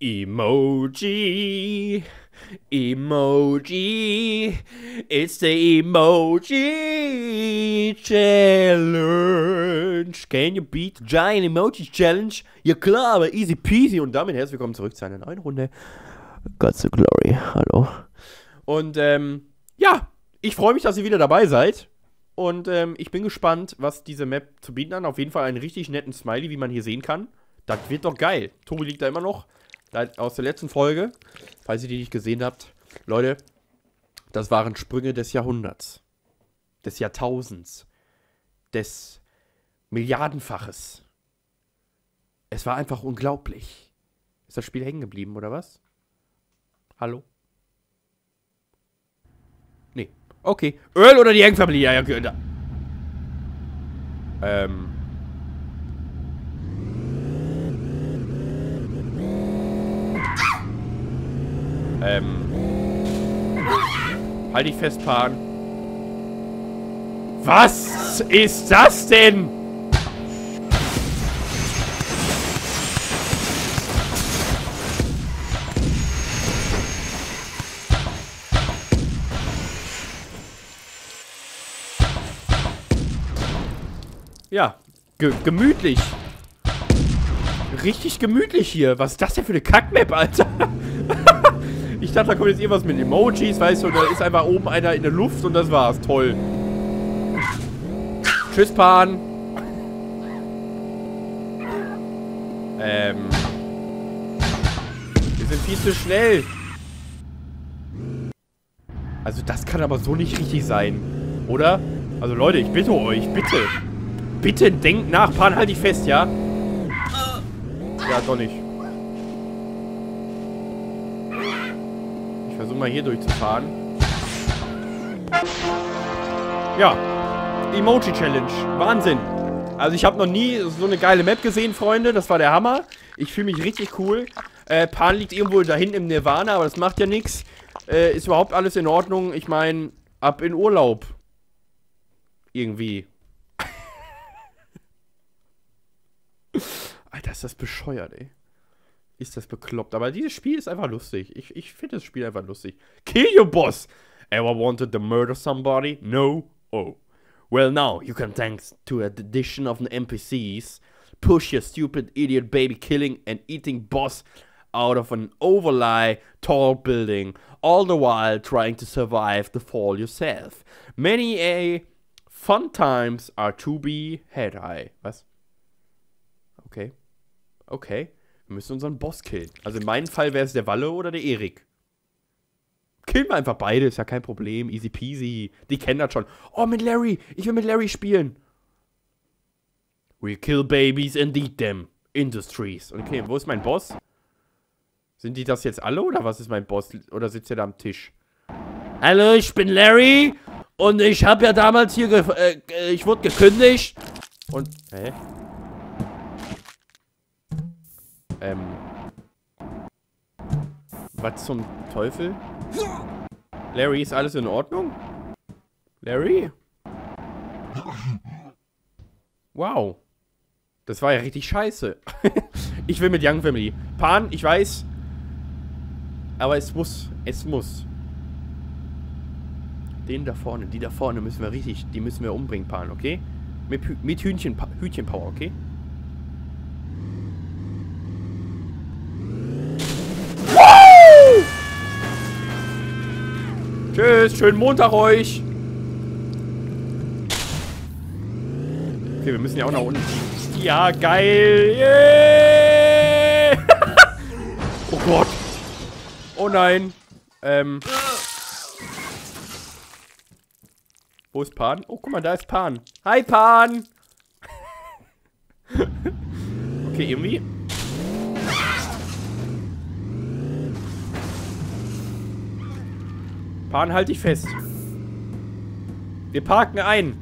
Emoji. Emoji. It's the Emoji Challenge. Can you beat the Giant Emoji Challenge? Ja klar, aber easy peasy. Und damit herzlich willkommen zurück zu einer neuen Runde. God's the Glory. Hallo. Und ähm, ja, ich freue mich, dass ihr wieder dabei seid. Und ähm, ich bin gespannt, was diese Map zu bieten hat. Auf jeden Fall einen richtig netten Smiley, wie man hier sehen kann. Das wird doch geil. Tobi liegt da immer noch. Aus der letzten Folge, falls ihr die nicht gesehen habt. Leute, das waren Sprünge des Jahrhunderts. Des Jahrtausends. Des Milliardenfaches. Es war einfach unglaublich. Ist das Spiel hängen geblieben, oder was? Hallo? Nee. Okay. Öl oder die Hangfamilie? Ja, ja. Ähm. Ähm. Halt dich fest, Pan. Was ist das denn? Ja, ge gemütlich. Richtig gemütlich hier. Was ist das denn für eine Kackmap, Alter? Ich dachte, da kommt jetzt irgendwas mit Emojis, weißt du, und da ist einfach oben einer in der Luft und das war's. Toll. Tschüss, Pan. Ähm. Wir sind viel zu schnell. Also das kann aber so nicht richtig sein. Oder? Also Leute, ich bitte euch, bitte. Bitte denkt nach. Pan, halt dich fest, ja? Ja, doch nicht. Versuche mal hier durchzufahren. Ja. Emoji Challenge. Wahnsinn. Also ich habe noch nie so eine geile Map gesehen, Freunde. Das war der Hammer. Ich fühle mich richtig cool. Äh, Pan liegt irgendwo da hinten im Nirvana, aber das macht ja nichts. Äh, ist überhaupt alles in Ordnung. Ich meine, ab in Urlaub. Irgendwie. Alter, ist das bescheuert, ey. Ist das bekloppt. Aber dieses Spiel ist einfach lustig. Ich, ich finde das Spiel einfach lustig. Kill your boss! Ever wanted to murder somebody? No? Oh. Well, now you can, thanks to a addition of the NPCs, push your stupid idiot baby killing and eating boss out of an overly tall building, all the while trying to survive the fall yourself. Many a fun times are to be had high. Was? Okay. Okay. Wir müssen unseren Boss killen. Also in meinem Fall wäre es der Walle oder der Erik. Killen wir einfach beide, ist ja kein Problem. Easy peasy. Die kennen das schon. Oh, mit Larry. Ich will mit Larry spielen. We kill babies and eat them. Industries. Okay, wo ist mein Boss? Sind die das jetzt alle oder was ist mein Boss? Oder sitzt er da am Tisch? Hallo, ich bin Larry. Und ich habe ja damals hier, äh, ich wurde gekündigt. Und, hä? Ähm. Was zum Teufel? Larry, ist alles in Ordnung? Larry? Wow. Das war ja richtig scheiße. ich will mit Young Family. Pan, ich weiß. Aber es muss. Es muss. Den da vorne, die da vorne müssen wir richtig, die müssen wir umbringen, Pan, okay? Mit, mit Hühnchen, Hühnchenpower, okay? Tschüss, schönen Montag euch. Okay, wir müssen ja auch nach unten. Ja, geil. Yeah. oh Gott. Oh nein. Ähm. Wo ist Pan? Oh, guck mal, da ist Pan. Hi, Pan. okay, irgendwie. Pan, halt dich fest. Wir parken ein.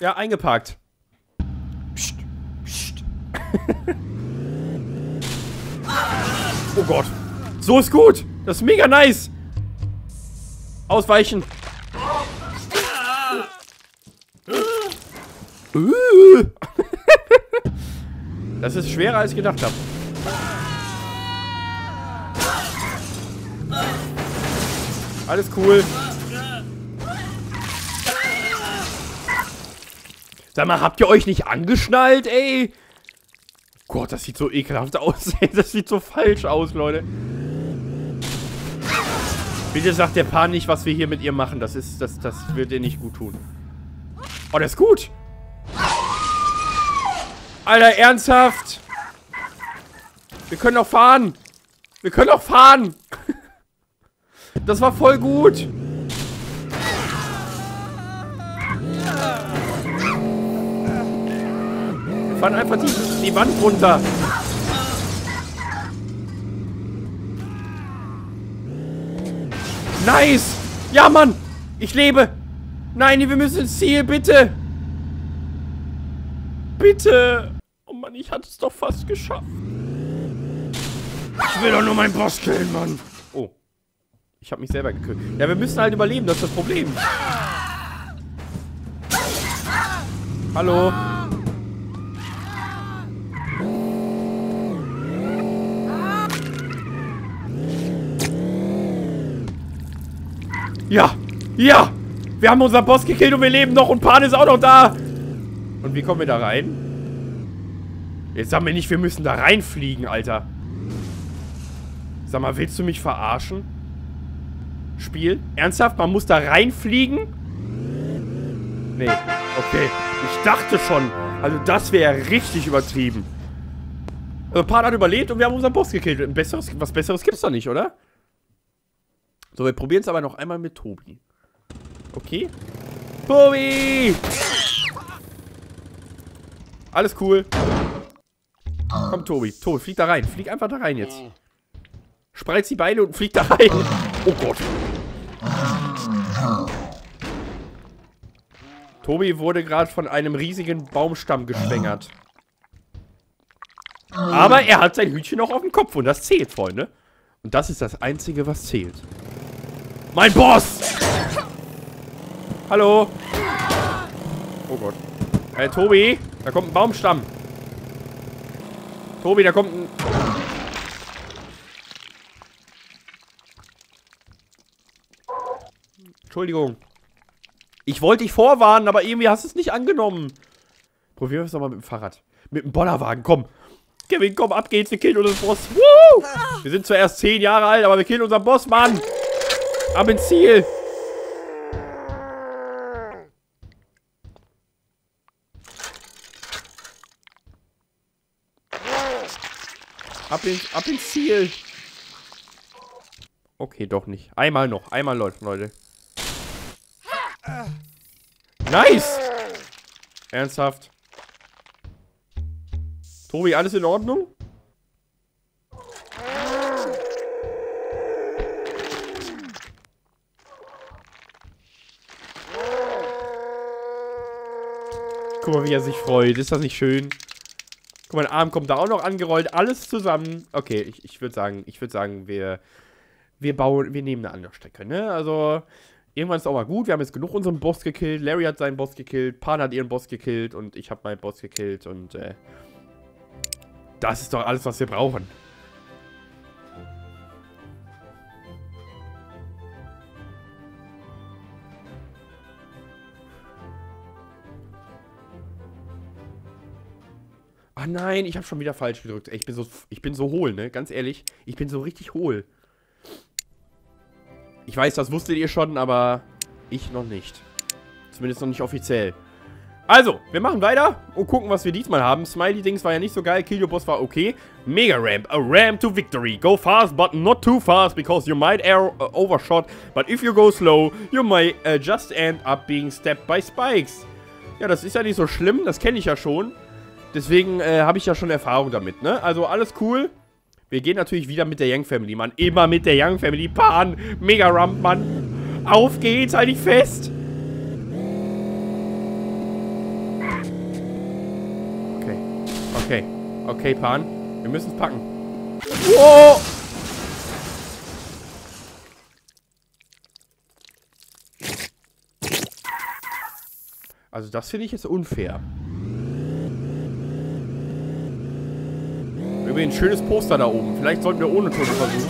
Ja, eingeparkt. Psst, psst. oh Gott. So ist gut. Das ist mega nice. Ausweichen. Das ist schwerer, als ich gedacht habe. Alles cool. Sag mal, habt ihr euch nicht angeschnallt, ey? Gott, das sieht so ekelhaft aus. Das sieht so falsch aus, Leute. Bitte sagt der Paar nicht, was wir hier mit ihr machen. Das ist, das, das wird ihr nicht gut tun. Oh, der ist gut. Alter, ernsthaft? Wir können doch fahren. Wir können doch fahren. Das war voll gut. Wir fahren einfach die, die Wand runter. Nice. Ja, Mann. Ich lebe. Nein, wir müssen ins Ziel, bitte. Bitte. Oh Mann, ich hatte es doch fast geschafft. Ich will doch nur meinen Boss killen, Mann. Ich habe mich selber gekillt. Ja, wir müssen halt überleben, das ist das Problem. Hallo. Ja, ja. Wir haben unseren Boss gekillt und wir leben noch und Pan ist auch noch da. Und wie kommen wir da rein? Jetzt sag mir nicht, wir müssen da reinfliegen, Alter. Sag mal, willst du mich verarschen? Spiel? Ernsthaft? Man muss da reinfliegen? Nee. Okay. Ich dachte schon. Also das wäre richtig übertrieben. Also Pan hat überlebt und wir haben unseren Boss gekillt. Ein besseres, was Besseres gibt's doch nicht, oder? So, wir probieren es aber noch einmal mit Tobi. Okay. Tobi! Alles cool. Komm, Tobi. Tobi, flieg da rein. Flieg einfach da rein jetzt. Spreiz die Beine und flieg da rein. Oh Gott. Tobi wurde gerade von einem riesigen Baumstamm geschwängert. Aber er hat sein Hütchen noch auf dem Kopf und das zählt, Freunde. Und das ist das Einzige, was zählt. Mein Boss! Hallo? Oh Gott. Hey, Tobi, da kommt ein Baumstamm. Tobi, da kommt ein... Entschuldigung. Ich wollte dich vorwarnen, aber irgendwie hast du es nicht angenommen. Probieren wir es nochmal mit dem Fahrrad. Mit dem Bollerwagen, komm. Kevin, komm, ab geht's, wir killen unseren Boss. Woo! Wir sind zwar erst 10 Jahre alt, aber wir killen unseren Boss, Mann. Ab ins Ziel. Ab ins, ab ins Ziel. Okay, doch nicht. Einmal noch. Einmal läuft, Leute. Nice! Ernsthaft. Tobi, alles in Ordnung? Guck mal, wie er sich freut. Ist das nicht schön? Guck mal, mein Arm kommt da auch noch angerollt. Alles zusammen. Okay, ich, ich würde sagen, ich würde sagen, wir, wir bauen, wir nehmen eine andere Strecke, ne? Also, irgendwann ist auch mal gut. Wir haben jetzt genug unseren Boss gekillt. Larry hat seinen Boss gekillt. Pan hat ihren Boss gekillt. Und ich habe meinen Boss gekillt. Und, äh, das ist doch alles, was wir brauchen. Ah nein, ich habe schon wieder falsch gedrückt. Ich bin so, ich bin so hohl, ne? Ganz ehrlich, ich bin so richtig hohl. Ich weiß, das wusstet ihr schon, aber ich noch nicht. Zumindest noch nicht offiziell. Also, wir machen weiter und gucken, was wir diesmal haben. Smiley-Dings war ja nicht so geil. Kill Your Boss war okay. Mega Ramp. A ramp to victory. Go fast, but not too fast, because you might air uh, overshot. But if you go slow, you might uh, just end up being stepped by spikes. Ja, das ist ja nicht so schlimm. Das kenne ich ja schon. Deswegen äh, habe ich ja schon Erfahrung damit, ne? Also alles cool. Wir gehen natürlich wieder mit der Young Family, Mann. Immer mit der Young Family. Pan, Mega Rump, Mann. Auf geht's, halt dich fest. Okay. Okay. Okay, Pan. Wir müssen es packen. Wow! Also das finde ich jetzt unfair. Übrigens, schönes Poster da oben. Vielleicht sollten wir ohne Turbo versuchen.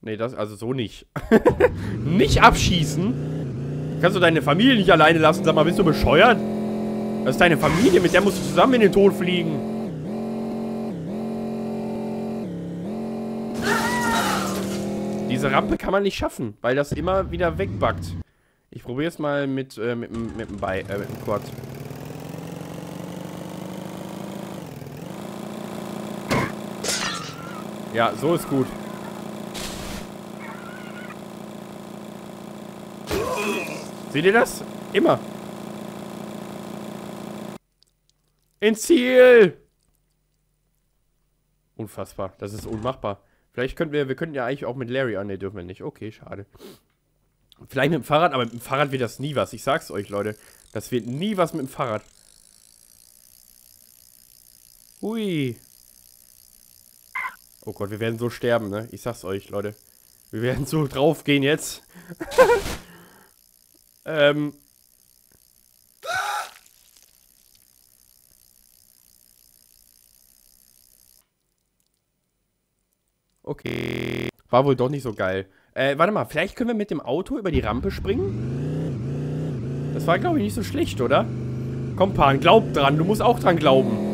Nee, das, also so nicht. nicht abschießen? Kannst du deine Familie nicht alleine lassen? Sag mal, bist du bescheuert? Das ist deine Familie, mit der musst du zusammen in den Tod fliegen. Diese Rampe kann man nicht schaffen, weil das immer wieder wegbackt. Ich probiere es mal mit, äh, mit, mit, mit, äh, mit dem Quad. Ja, so ist gut. Seht ihr das? Immer. Ins Ziel! Unfassbar. Das ist unmachbar. Vielleicht könnten wir, wir könnten ja eigentlich auch mit Larry an. Ne, dürfen wir nicht. Okay, schade. Vielleicht mit dem Fahrrad, aber mit dem Fahrrad wird das nie was. Ich sag's euch, Leute. Das wird nie was mit dem Fahrrad. Hui. Oh Gott, wir werden so sterben, ne? Ich sag's euch, Leute. Wir werden so draufgehen jetzt. ähm. Okay. War wohl doch nicht so geil. Äh, warte mal, vielleicht können wir mit dem Auto über die Rampe springen? Das war, glaube ich, nicht so schlecht, oder? Komm, Pan, glaub dran. Du musst auch dran glauben.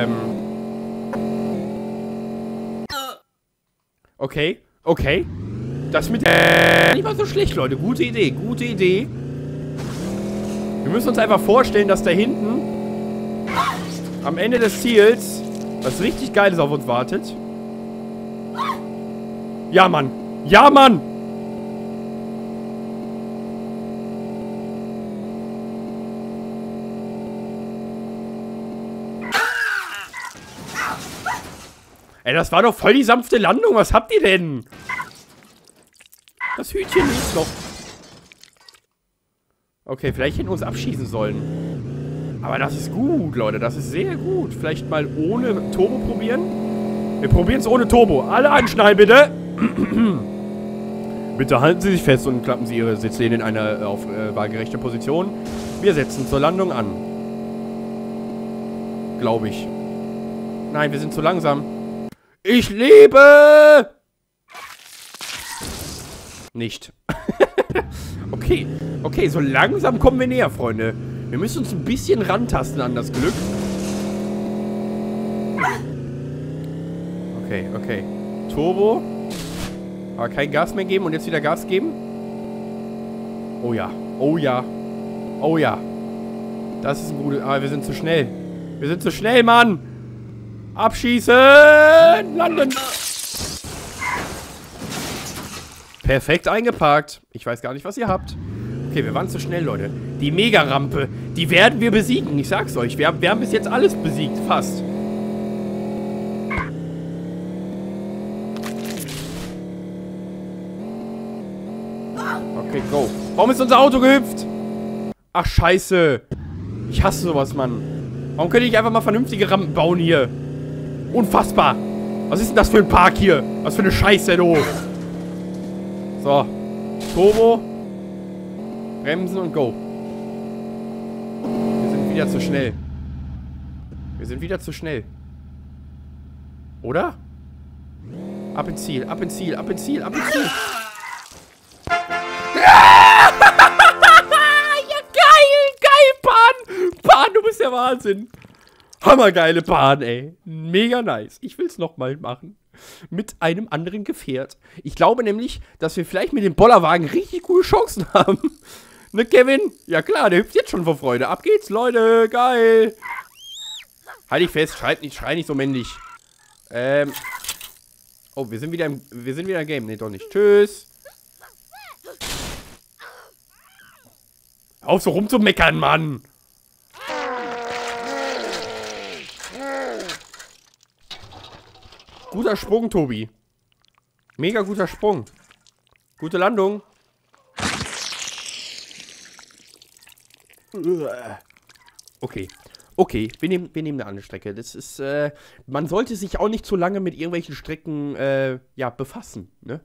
Ähm. Okay, okay. Das mit der... Nicht mal so schlecht, Leute. Gute Idee, gute Idee. Wir müssen uns einfach vorstellen, dass da hinten am Ende des Ziels was richtig Geiles auf uns wartet. Ja, Mann. Ja, Mann. Ey, das war doch voll die sanfte Landung. Was habt ihr denn? Das Hütchen liegt noch. Okay, vielleicht hätten wir uns abschießen sollen. Aber das ist gut, Leute. Das ist sehr gut. Vielleicht mal ohne Turbo probieren. Wir probieren es ohne Turbo. Alle anschnallen, bitte. bitte halten Sie sich fest und klappen Sie Ihre Sitzlehne in eine auf äh, waagerechte Position. Wir setzen zur Landung an. Glaube ich. Nein, wir sind zu langsam. Ich lebe! Nicht. okay, okay, so langsam kommen wir näher, Freunde. Wir müssen uns ein bisschen rantasten an das Glück. Okay, okay. Turbo. Aber kein Gas mehr geben und jetzt wieder Gas geben. Oh ja, oh ja, oh ja. Das ist ein gutes... Aber wir sind zu schnell. Wir sind zu schnell, Mann. Abschießen! Landen! Perfekt eingeparkt. Ich weiß gar nicht, was ihr habt. Okay, wir waren zu schnell, Leute. Die Mega-Rampe, die werden wir besiegen. Ich sag's euch. Wir haben, wir haben bis jetzt alles besiegt. Fast. Okay, go. Warum ist unser Auto gehüpft? Ach, scheiße. Ich hasse sowas, Mann. Warum könnte ich einfach mal vernünftige Rampen bauen hier? Unfassbar. Was ist denn das für ein Park hier? Was für eine Scheiße, du. So. Turbo. Bremsen und go. Wir sind wieder zu schnell. Wir sind wieder zu schnell. Oder? Ab ins Ziel, ab ins Ziel, ab ins Ziel, ab ins Ziel. ja, geil, geil, Pan. Pan, du bist der Wahnsinn. Hammergeile Bahn, ey. Mega nice. Ich will's nochmal machen mit einem anderen Gefährt. Ich glaube nämlich, dass wir vielleicht mit dem Bollerwagen richtig gute Chancen haben. ne, Kevin? Ja klar, der hüpft jetzt schon vor Freude. Ab geht's, Leute. Geil. Halt dich fest, schreit nicht, schrei nicht so männlich. Ähm. Oh, wir sind wieder im, wir sind wieder im Game. Ne, doch nicht. Tschüss. Auf so rumzumeckern, Mann. Guter Sprung, Tobi. Mega guter Sprung. Gute Landung. Okay. Okay, wir nehmen, wir nehmen eine andere Strecke. Das ist, äh, man sollte sich auch nicht zu lange mit irgendwelchen Strecken, äh, ja, befassen, ne?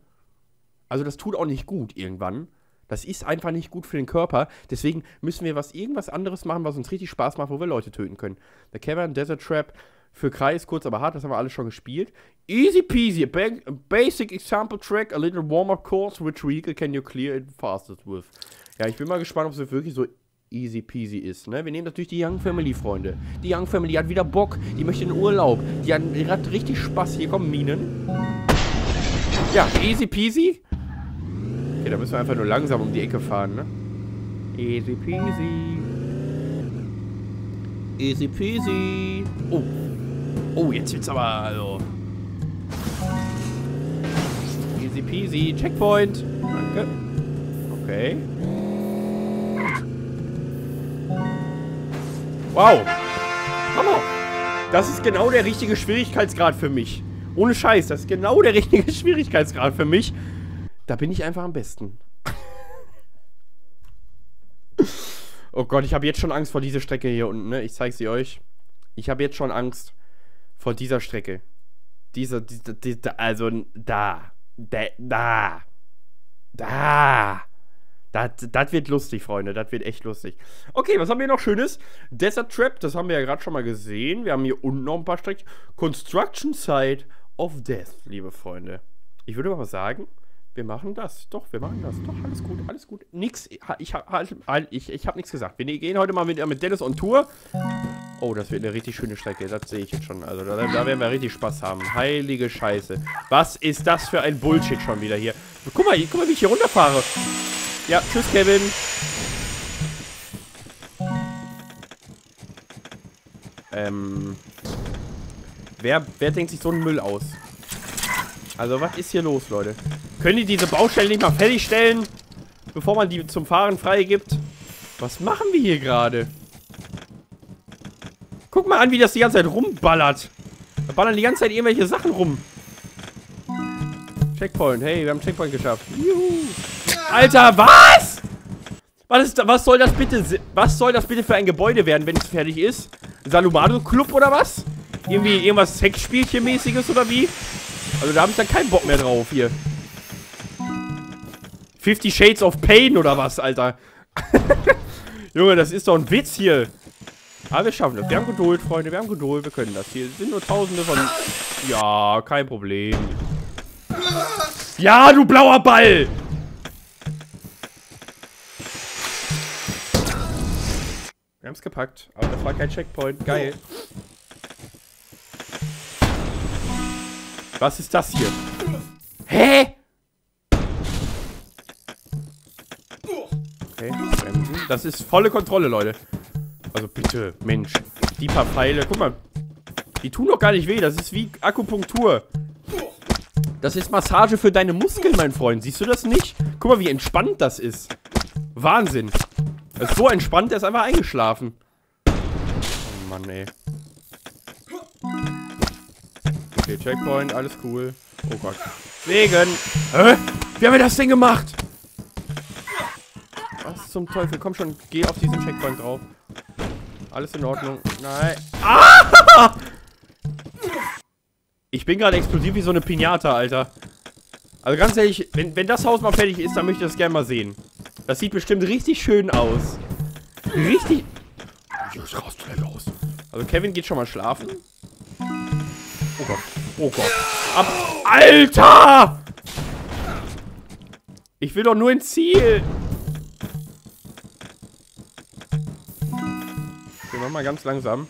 Also das tut auch nicht gut irgendwann. Das ist einfach nicht gut für den Körper. Deswegen müssen wir was irgendwas anderes machen, was uns richtig Spaß macht, wo wir Leute töten können. The Cavern, Desert Trap, für Kreis, kurz aber hart, das haben wir alles schon gespielt. Easy peasy, ba basic example track, a little warm-up course, which vehicle can you clear it fastest with? Ja, ich bin mal gespannt, ob es wirklich so easy peasy ist. Ne? Wir nehmen natürlich die Young Family, Freunde. Die Young Family hat wieder Bock, die möchte in Urlaub, die hat, die hat richtig Spaß. Hier kommen Minen. Ja, easy peasy. Okay, da müssen wir einfach nur langsam um die Ecke fahren, ne? Easy peasy. Easy peasy. Oh. Oh, jetzt wird's aber, also... Easy peasy. Checkpoint. Danke. Okay. Wow. Hammer. Das ist genau der richtige Schwierigkeitsgrad für mich. Ohne Scheiß, das ist genau der richtige Schwierigkeitsgrad für mich. Da bin ich einfach am besten. oh Gott, ich habe jetzt schon Angst vor dieser Strecke hier unten, ne? Ich zeige sie euch. Ich habe jetzt schon Angst vor dieser Strecke. Dieser, dieser, dieser also da. Da. Da. Da. Das, wird lustig, Freunde. Das wird echt lustig. Okay, was haben wir noch Schönes? Desert Trap, das haben wir ja gerade schon mal gesehen. Wir haben hier unten noch ein paar Strecken. Construction Site of Death, liebe Freunde. Ich würde mal sagen, wir machen das. Doch, wir machen das. Doch, alles gut, alles gut. Nix, ich habe halt, halt, ich, ich hab nichts gesagt. Wir gehen heute mal mit, mit Dennis on Tour. Oh, das wird eine richtig schöne Strecke. Das sehe ich jetzt schon. Also da, da, werden wir richtig Spaß haben. Heilige Scheiße. Was ist das für ein Bullshit schon wieder hier? Guck mal, guck mal, wie ich hier runterfahre. Ja, tschüss, Kevin. Ähm. Wer, wer denkt sich so einen Müll aus? Also, was ist hier los, Leute? Können die diese Baustelle nicht mal fertigstellen, bevor man die zum Fahren freigibt? Was machen wir hier gerade? Guck mal an, wie das die ganze Zeit rumballert. Da ballern die ganze Zeit irgendwelche Sachen rum. Checkpoint. Hey, wir haben Checkpoint geschafft. Juhu. Alter, was? Was, ist, was soll das bitte was soll das bitte für ein Gebäude werden, wenn es fertig ist? Salumado Club oder was? Irgendwie irgendwas Sexspielchen-mäßiges oder wie? Also da habe ich dann keinen Bock mehr drauf hier. 50 Shades of Pain oder was, Alter? Junge, das ist doch ein Witz hier. Aber wir schaffen das. Wir haben Geduld, Freunde. Wir haben Geduld. Wir können das. Hier sind nur tausende von... Ja, kein Problem. Ja, du blauer Ball! Wir haben es gepackt. Aber das war kein Checkpoint. Geil. Was ist das hier? Hä? Okay, bremsen. Das ist volle Kontrolle, Leute. Also bitte, Mensch. Die paar Pfeile. Guck mal. Die tun doch gar nicht weh. Das ist wie Akupunktur. Das ist Massage für deine Muskeln, mein Freund. Siehst du das nicht? Guck mal, wie entspannt das ist. Wahnsinn. Das ist so entspannt, der ist einfach eingeschlafen. Oh Mann, ey. Okay, Checkpoint, alles cool. Oh Gott. Wegen. Hä? Wie haben wir das denn gemacht? Zum Teufel? Komm schon, geh auf diesen Checkpoint drauf. Alles in Ordnung. Nein. Ah! Ich bin gerade explosiv wie so eine Pinata, Alter. Also ganz ehrlich, wenn, wenn das Haus mal fertig ist, dann möchte ich das gerne mal sehen. Das sieht bestimmt richtig schön aus. Richtig... Jetzt raus, raus. Also Kevin geht schon mal schlafen. Oh Gott. Oh Gott. Ab. Alter! Ich will doch nur ins Ziel. Wir mal ganz langsam.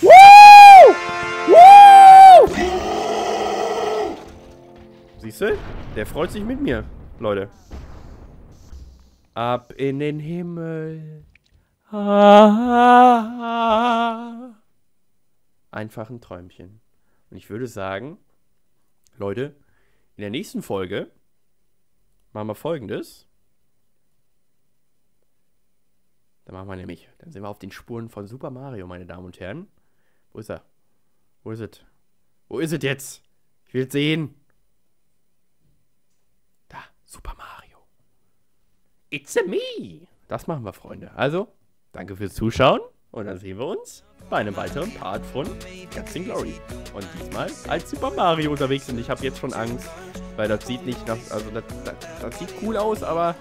Woo! Woo! Siehst du? Der freut sich mit mir, Leute. Ab in den Himmel. Einfach ein Träumchen. Und ich würde sagen, Leute, in der nächsten Folge machen wir folgendes. Da machen wir nämlich, dann sind wir auf den Spuren von Super Mario, meine Damen und Herren. Wo ist er? Wo ist es? Wo ist es jetzt? Ich will es sehen. Da, Super Mario. It's a me. Das machen wir, Freunde. Also, danke fürs Zuschauen und dann sehen wir uns bei einem weiteren Part von Cats in Glory. Und diesmal als Super Mario unterwegs und ich habe jetzt schon Angst, weil das sieht nicht nach, also das, das, das sieht cool aus, aber